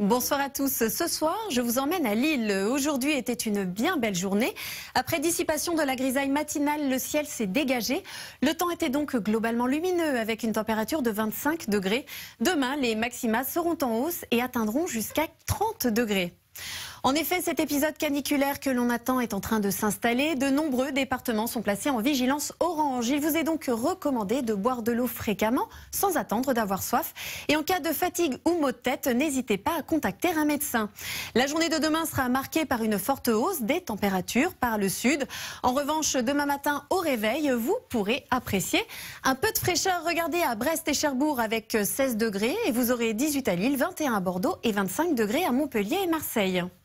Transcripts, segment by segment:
Bonsoir à tous. Ce soir, je vous emmène à Lille. Aujourd'hui était une bien belle journée. Après dissipation de la grisaille matinale, le ciel s'est dégagé. Le temps était donc globalement lumineux avec une température de 25 degrés. Demain, les maximas seront en hausse et atteindront jusqu'à 30 degrés. En effet, cet épisode caniculaire que l'on attend est en train de s'installer. De nombreux départements sont placés en vigilance orange. Il vous est donc recommandé de boire de l'eau fréquemment, sans attendre d'avoir soif. Et en cas de fatigue ou maux de tête, n'hésitez pas à contacter un médecin. La journée de demain sera marquée par une forte hausse des températures par le sud. En revanche, demain matin au réveil, vous pourrez apprécier un peu de fraîcheur. Regardez à Brest et Cherbourg avec 16 degrés et vous aurez 18 à Lille, 21 à Bordeaux et 25 degrés à Montpellier et Marseille.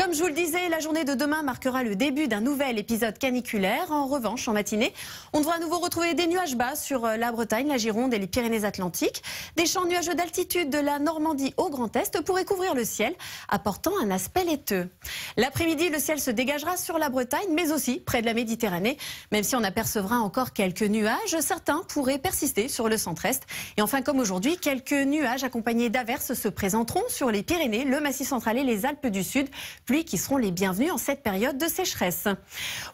Comme je vous le disais, la journée de demain marquera le début d'un nouvel épisode caniculaire. En revanche, en matinée, on devra à nouveau retrouver des nuages bas sur euh, la Bretagne, la Gironde et les Pyrénées-Atlantiques. Des champs nuageux d'altitude de la Normandie au Grand Est pourraient couvrir le ciel, apportant un aspect laiteux. L'après-midi, le ciel se dégagera sur la Bretagne, mais aussi près de la Méditerranée. Même si on apercevra encore quelques nuages, certains pourraient persister sur le centre-est. Et enfin, comme aujourd'hui, quelques nuages accompagnés d'averses se présenteront sur les Pyrénées, le Massif central et les Alpes du Sud qui seront les bienvenus en cette période de sécheresse.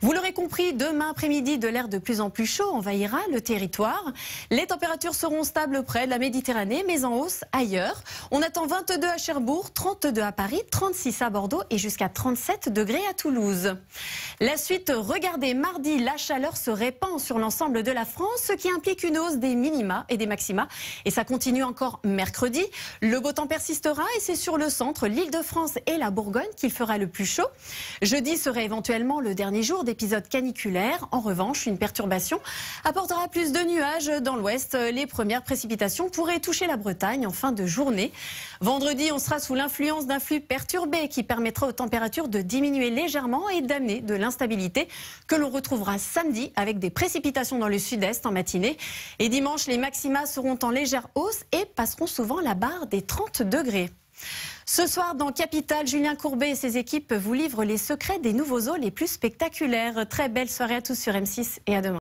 Vous l'aurez compris, demain après-midi, de l'air de plus en plus chaud envahira le territoire. Les températures seront stables près de la Méditerranée, mais en hausse ailleurs. On attend 22 à Cherbourg, 32 à Paris, 36 à Bordeaux et jusqu'à 37 degrés à Toulouse. La suite, regardez, mardi, la chaleur se répand sur l'ensemble de la France, ce qui implique une hausse des minima et des maxima. Et ça continue encore mercredi. Le beau temps persistera et c'est sur le centre, l'île de France et la Bourgogne qu'il fera le plus chaud. Jeudi serait éventuellement le dernier jour d'épisode caniculaire. En revanche, une perturbation apportera plus de nuages dans l'ouest. Les premières précipitations pourraient toucher la Bretagne en fin de journée. Vendredi, on sera sous l'influence d'un flux perturbé qui permettra aux températures de diminuer légèrement et d'amener de l'instabilité que l'on retrouvera samedi avec des précipitations dans le sud-est en matinée. Et dimanche, les maxima seront en légère hausse et passeront souvent la barre des 30 degrés. Ce soir, dans Capital, Julien Courbet et ses équipes vous livrent les secrets des nouveaux eaux les plus spectaculaires. Très belle soirée à tous sur M6 et à demain.